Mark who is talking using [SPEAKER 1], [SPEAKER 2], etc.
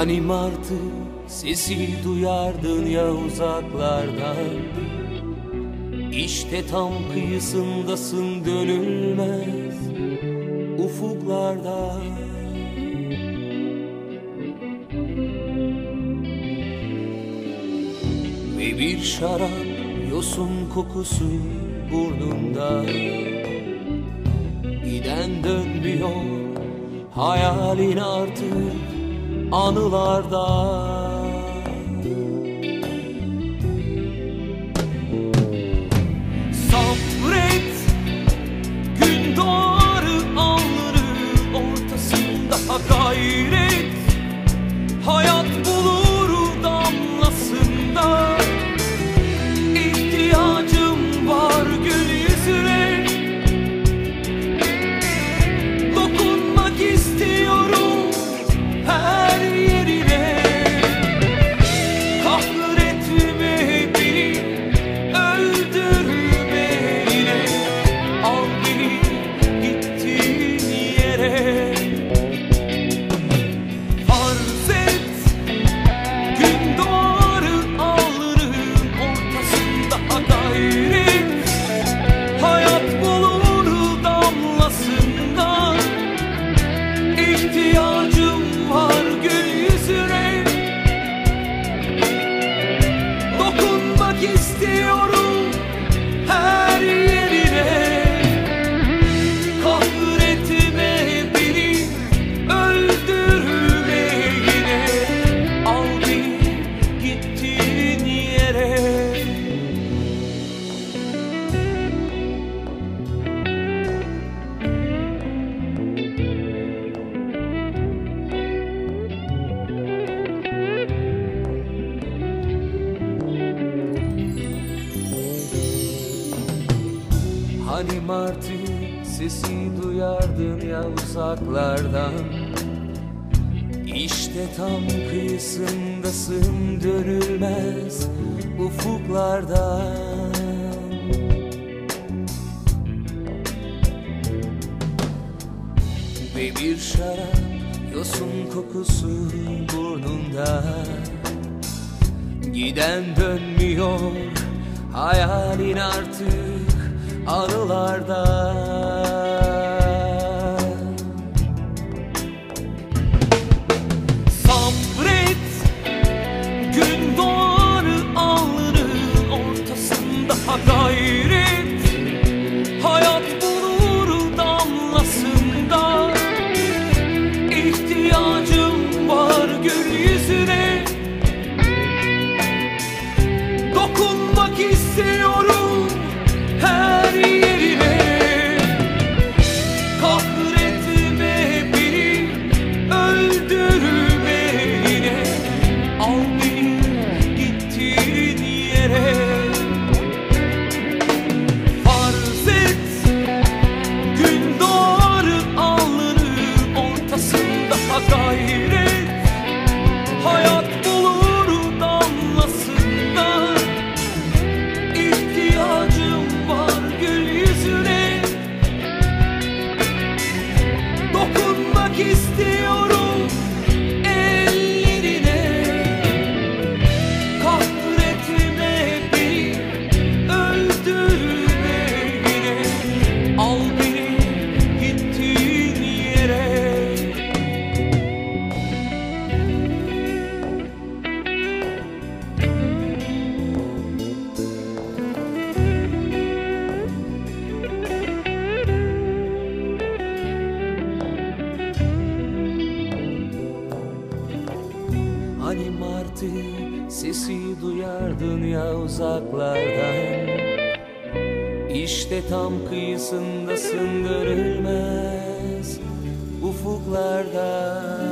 [SPEAKER 1] Hani martı sesi duyardın ya uzaklardan. İşte tam kıyısındasın dönülmez ufuklarda Ve bir şarap yosun kokusu burnunda. Giden dönmüyor hayalin artık anılarda de ouro. Hani martı sesi duyardın ya uzaklardan. İşte tam kıyısındasın dönülmez ufuklardan. Ve bir şarap yosun kokusu burnunda. Giden dönmüyor hayalin artık anılarda Sabret gün doğarı alnının ortasında gayret Hayat yere Gün doğarı alnının ortasında gayret Hani martı sesi duyardın ya uzaklardan. İşte tam kıyısındasın görülmez ufuklarda